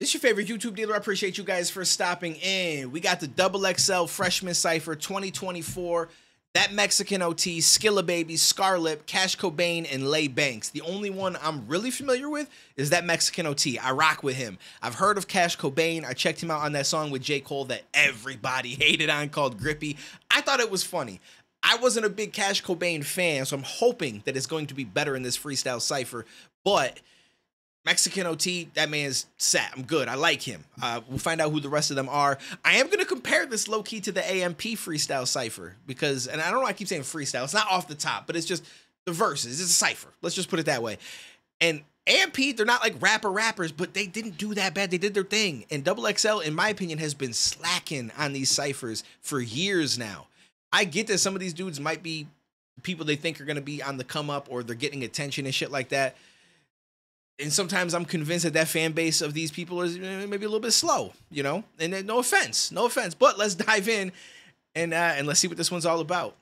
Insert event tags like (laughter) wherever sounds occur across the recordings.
This your favorite YouTube dealer. I appreciate you guys for stopping in. We got the Double XL Freshman Cypher 2024. That Mexican OT, Skilla Baby, ScarLip, Cash Cobain, and Lay Bankz. The only one I'm really familiar with is that Mexican OT. I rock with him. I've heard of Cash Cobain. I checked him out on that song with J. Cole that everybody (laughs) hated on called Grippy. I thought it was funny. I wasn't a big Cash Cobain fan, so I'm hoping that it's going to be better in this freestyle cipher. But Mexican OT, that man's set. I'm good. I like him. Uh, we'll find out who the rest of them are. I am going to compare this low key to the AMP freestyle cipher because, and I don't know, I keep saying freestyle. It's not off the top, but it's just the verses. It's a cipher. Let's just put it that way. And AMP, they're not like rapper rappers, but they didn't do that bad. They did their thing. And Double XL, in my opinion, has been slacking on these ciphers for years now. I get that some of these dudes might be people they think are going to be on the come up or they're getting attention and shit like that and sometimes I'm convinced that that fan base of these people is eh, maybe a little bit slow, you know. And no offense, no offense, but let's dive in and uh, and let's see what this one's all about.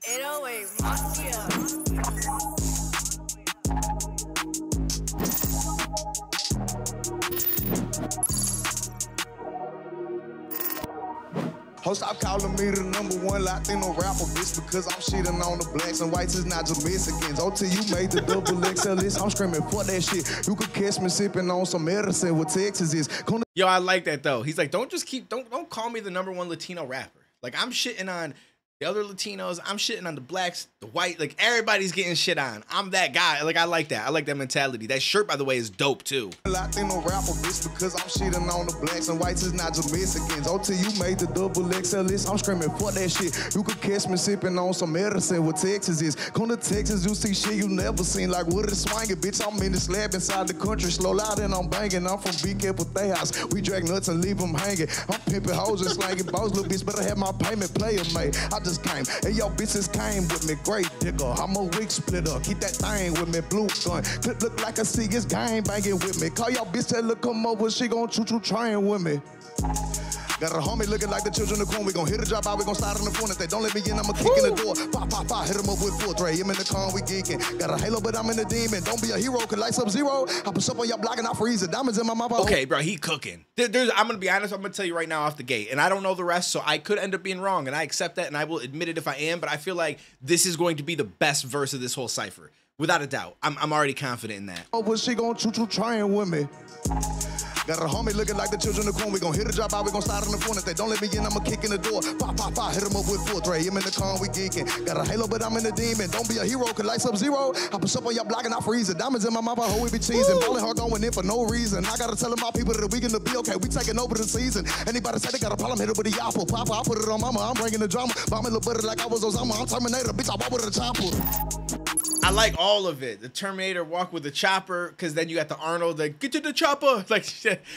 Ho, stop calling me the number one Latino rapper, bitch, because I'm shitting on the blacks and whites, it's not just Mexicans. Oh, you made the double XL list, I'm screaming for that shit. You could catch me sipping on some medicine what Texas is. Yo, I like that though. He's like, don't just keep, don't don't call me the number one Latino rapper. Like I'm shitting on the other Latinos, I'm shitting on the blacks, the white, like everybody's getting shit on. I'm that guy. Like I like that. I like that mentality. That shirt, by the way, is dope too. Latino rapper, bitch, because I'm shitting on the blacks and whites, is not just Mexicans. Till you made the double XL I'm screaming for that shit. You could catch me sipping on some medicine what Texas is. Come to Texas, you see shit you never seen. Like what is swinging, bitch? I'm in the slab inside the country, slow loud and I'm banging. I'm from BK with they house. We drag nuts and leave them hanging. I'm pimping hoes and slanging balls, little bitch. Better have my payment player made. I just came. Hey, yo, bitches came with me, great digger. I'm a wig splitter. Keep that thing with me, blue gun. Clip look like a see it's gang banging with me. Call your bitch, tell her come over, she gon' choo choo train with me. Got a homie looking like the children of corn. We gon' hit a drop out, we gon' slide on the phone. If they don't let me in, I'ma kick in the door. Pop, pop, pop, hit him up with full tray. Him in the con, we geeking. Got a halo, but I'm in the demon. Don't be a hero, cause like Sub Zero, I push up on your block and I freeze the diamonds in my mouth. Okay, bro, he cooking. There, there's, I'm gonna be honest, I'm gonna tell you right now off the gate, and I don't know the rest, so I could end up being wrong, and I accept that, and I will admit it if I am, but I feel like this is going to be the best verse of this whole cipher. Without a doubt. I'm, I'm already confident in that. Oh, was she gon' choo choo trying with me? Got a homie looking like the children of corn. We gon' hit a drop out, we gon' slide on the phone. If they don't let me in, I'ma kick in the door. Pop, pop, pop, hit him up with full tray. Him in the con, we geeking. Got a halo, but I'm in the demon. Don't be a hero, cause like Sub Zero, I push up on your block and I freeze it. Diamonds in my mouth, I hope we be cheesing. Ballin' hard going in for no reason. I gotta tell my people that we gonna be okay. We taking over the season. Anybody say they got a problem, hit it with the apple. Papa, I put it on mama. I'm bringing the drama. Bomb little butter like I was Osama. I'm Terminator, bitch. I walk with a chopper. I like all of it. The Terminator walk with the chopper, because then you got the Arnold, like get to the chopper, (laughs) like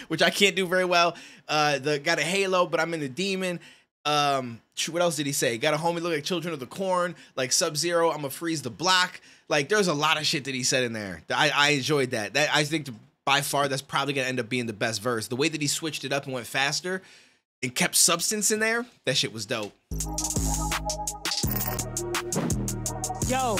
which I can't do very well. Uh, the got a Halo, but I'm in the demon. Um, what else did he say? Got a homie look like Children of the Corn, like Sub Zero. I'm gonna freeze the block. Like there's a lot of shit that he said in there. I, I enjoyed that. That I think by far that's probably gonna end up being the best verse. The way that he switched it up and went faster and kept substance in there, that shit was dope. Yo,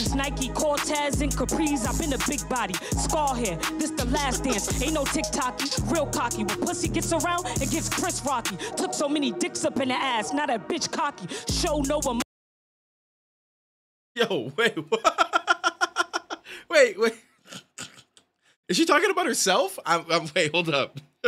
since Nike, Cortez, and Capri's, I've been a big body. Scar hair, this the last dance. Ain't no TikToky, real cocky. When pussy gets around, it gets Chris Rocky. Took so many dicks up in the ass, now that bitch cocky. Show no one. Yo, wait, what? (laughs) wait, wait. Is she talking about herself? I'm, I'm wait, hold up. (laughs)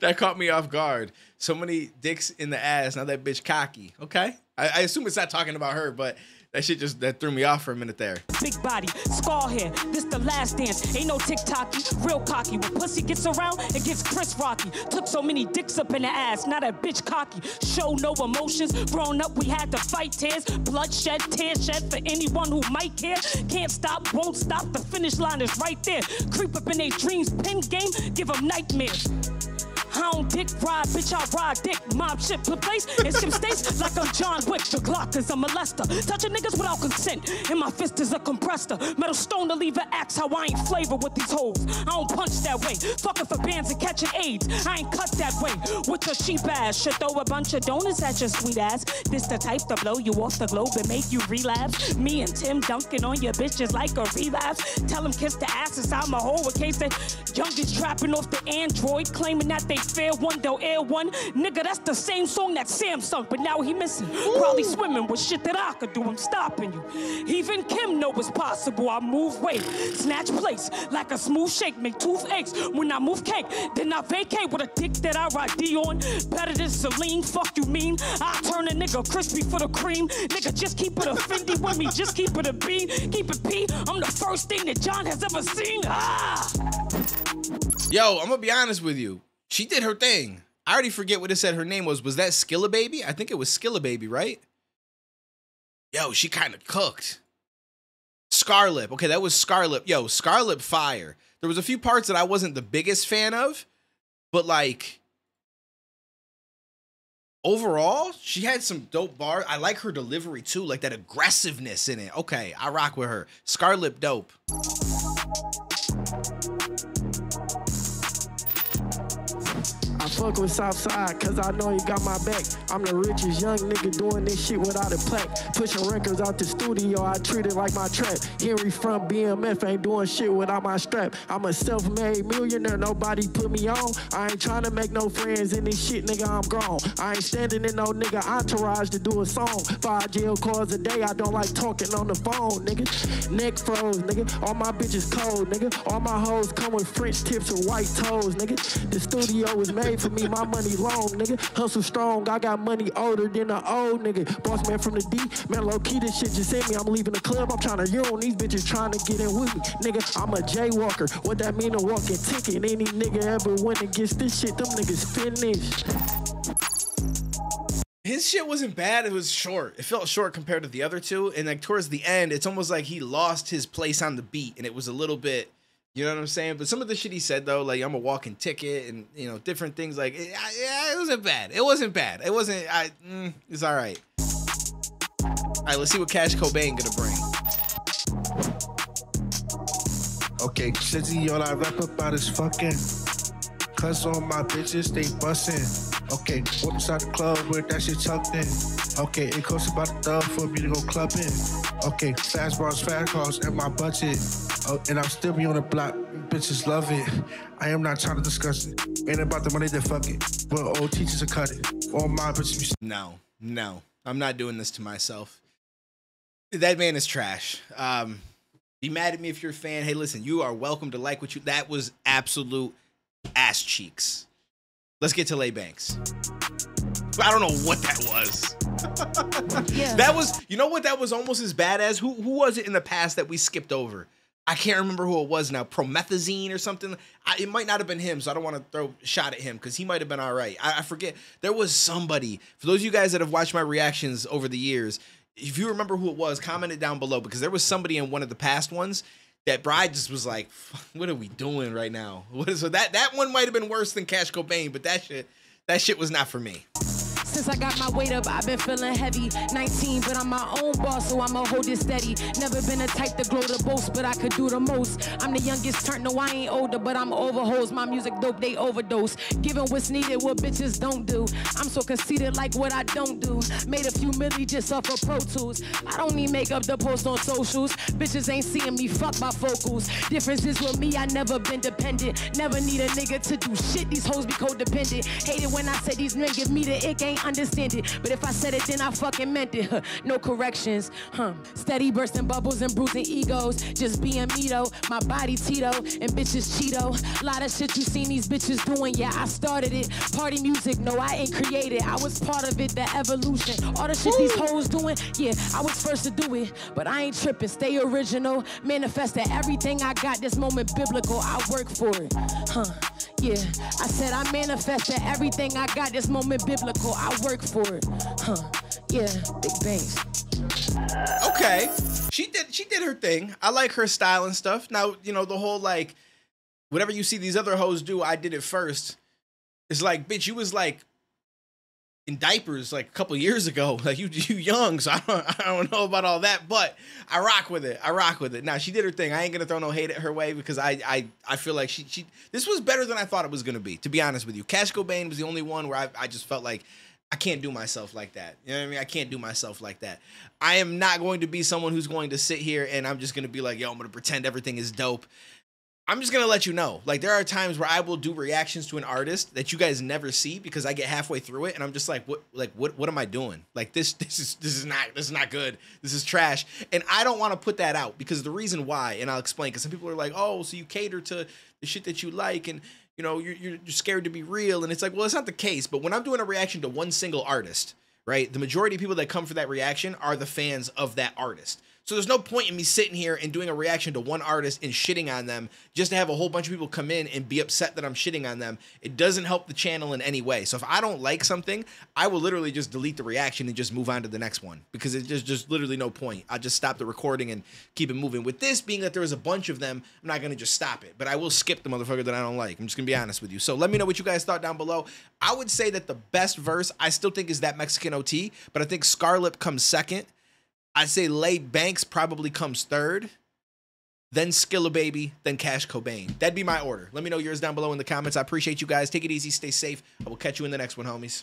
that caught me off guard. So many dicks in the ass. Now that bitch cocky. Okay. I, I assume it's not talking about her, but that shit just that threw me off for a minute there. Big body, scar hair, this the last dance. Ain't no TikToky, real cocky. When pussy gets around, it gets Chris Rocky. Took so many dicks up in the ass, now that bitch cocky. Show no emotions. Grown up, we had to fight tears, bloodshed, tears shed for anyone who might care. Can't stop, won't stop. The finish line is right there. Creep up in their dreams, pin game, give them nightmares. Dick ride, bitch, I ride dick. Mob shit put place and skip states (laughs) like I'm John Wick. The Glock is a molester. Touching niggas without consent. And my fist is a compressor. Metal stone to leave an axe. How I ain't flavor with these hoes. I don't punch that way. Fucking for bands and catching AIDS. I ain't cut that way. With your cheap ass. Should throw a bunch of donuts at your sweet ass. This the type to blow you off the globe and make you relapse. Me and Tim dunking on your bitches like a relapse. Tell them kiss the ass inside my hole in case they youngest trapping off the Android. Claiming that they fair one, they'll air one. Nigga, that's the same song that Sam sung, but now he missing. Probably swimming with shit that I could do. I'm stopping you. Even Kim know it's possible. I move weight, snatch place like a smooth shake, make toothaches when I move cake. Then I vacate with a dick that I ride D on. Better than Celine, fuck you mean? I turn a nigga crispy for the cream. Nigga, just keep it a Fendi with me, just keep it a B, keep it P. I'm the first thing that John has ever seen. Ah! Yo, I'm gonna be honest with you. She did her thing. I already forget what it said her name was. Was that Skilla Baby? I think it was Skilla Baby, right? Yo, she kind of cooked. Scarlip. Okay, that was Scarlip. Yo, Scarlip fire. There was a few parts that I wasn't the biggest fan of, but like overall, she had some dope bars. I like her delivery too, like that aggressiveness in it. Okay, I rock with her. Scarlip dope. Fuck with Southside, cause I know you got my back. I'm the richest young nigga doing this shit without a plaque. Pushing records out the studio, I treat it like my trap. Henry from BMF ain't doing shit without my strap. I'm a self-made millionaire, nobody put me on. I ain't trying to make no friends in this shit, nigga, I'm grown. I ain't standing in no nigga entourage to do a song. Five jail calls a day, I don't like talking on the phone, nigga. Neck froze, nigga. All my bitches cold, nigga. All my hoes come with French tips and white toes, nigga. The studio is made for me, my money long, nigga. Hustle strong, I got money older than the old nigga. Boss man from the D, man, low key, this shit just hit me. I'm leaving the club, I'm trying to on these bitches trying to get in with me. Nigga, I'm a jaywalker. What that mean, a walking ticket? Any nigga ever went against this shit, them niggas finished. His shit wasn't bad. It was short. It felt short compared to the other two. And like towards the end, it's almost like he lost his place on the beat, and it was a little bit. You know what I'm saying? But some of the shit he said though, like I'm a walking ticket, and you know different things. Like it, yeah, it wasn't bad. It wasn't bad. It wasn't. I. Mm, it's all right. All right, let's see what Cash Cobain gonna bring. Okay, Shizzy, all I rap about is fucking. Cause all my bitches, they bustin'. Okay, walk inside the club with that shit tucked in. Okay, it costs about a thug for me to go clubbing. Okay, fast bars, fast cars, and my budget. Oh, and I'll still be on the block. Bitches love it. I am not trying to discuss it. Ain't about the money, then fuck it. But old teachers are cut it. All my bitches No, no, I'm not doing this to myself. That man is trash. Um, be mad at me if you're a fan. Hey, listen, you are welcome to like what you. That was absolute ass cheeks. Let's get to Lay Bankz. I don't know what that was. Yeah. That was, you know what? That was almost as bad as who? Who was it in the past that we skipped over? I can't remember who it was now. Promethazine or something. I, it might not have been him, so I don't want to throw shot at him because he might have been all right. I, I forget. There was somebody. For those of you guys that have watched my reactions over the years, if you remember who it was, comment it down below because there was somebody in one of the past ones that Bride just was like, "What are we doing right now?" (laughs) So that that one might have been worse than Cash Cobain, but that shit, that shit was not for me. Since I got my weight up, I've been feeling heavy. 19, but I'm my own boss, so I'ma hold it steady. Never been a type to glow the boast, but I could do the most. I'm the youngest turn, no, I ain't older, but I'm over hoes. My music dope, they overdose. Giving what's needed, what bitches don't do. I'm so conceited, like what I don't do. Made a few milli just off of Pro Tools. I don't need makeup to post on socials. Bitches ain't seeing me, fuck my focals. Difference is with me, I never been dependent. Never need a nigga to do shit, these hoes be codependent. Hate it when I say these niggas give me the ick, ain't understand it. But if I said it, then I fucking meant it. No corrections, huh? Steady bursting bubbles and bruising egos. Just being me though, my body Tito and bitches Cheeto. Lot of shit you seen these bitches doing, yeah, I started it. Party music, no, I ain't created. I was part of it, the evolution. All the shit these hoes doing, yeah, I was first to do it. But I ain't tripping, stay original. Manifested everything I got this moment biblical. I work for it, huh? Yeah, I said I manifested everything I got this moment biblical. I work for it, huh? Yeah, big bangs. Okay, she did she did her thing. I like her style and stuff. Now you know the whole like whatever you see these other hoes do, I did it first. It's like, bitch, you was like in diapers like a couple years ago. (laughs) Like you you young, so I don't (laughs) I don't know about all that, but I rock with it. I rock with it. Now she did her thing. I ain't gonna throw no hate at her way because I I I feel like she she this was better than I thought it was gonna be. To be honest with you, Cash Cobain was the only one where I I just felt like. I can't do myself like that. You know what I mean? I can't do myself like that. I am not going to be someone who's going to sit here and I'm just going to be like, yo, I'm going to pretend everything is dope. I'm just gonna let you know. Like there are times where I will do reactions to an artist that you guys never see because I get halfway through it and I'm just like, what like what what am I doing? Like this this is this is not this is not good. This is trash. And I don't want to put that out because the reason why, and I'll explain because some people are like, oh, so you cater to the shit that you like and you know you're, you're you're scared to be real and it's like, well, it's not the case. But when I'm doing a reaction to one single artist, right, the majority of people that come for that reaction are the fans of that artist. So there's no point in me sitting here and doing a reaction to one artist and shitting on them just to have a whole bunch of people come in and be upset that I'm shitting on them. It doesn't help the channel in any way. So if I don't like something, I will literally just delete the reaction and just move on to the next one because it's just just literally no point. I just stop the recording and keep it moving. With this being that there is a bunch of them, I'm not gonna just stop it, but I will skip the motherfucker that I don't like. I'm just gonna be honest with you. So let me know what you guys thought down below. I would say that the best verse I still think is that Mexican OT, but I think ScarLip comes second. I'd say Lay Bankz probably comes third, then Skilla Baby, then Cash Cobain. That'd be my order. Let me know yours down below in the comments. I appreciate you guys. Take it easy, stay safe. I will catch you in the next one, homies.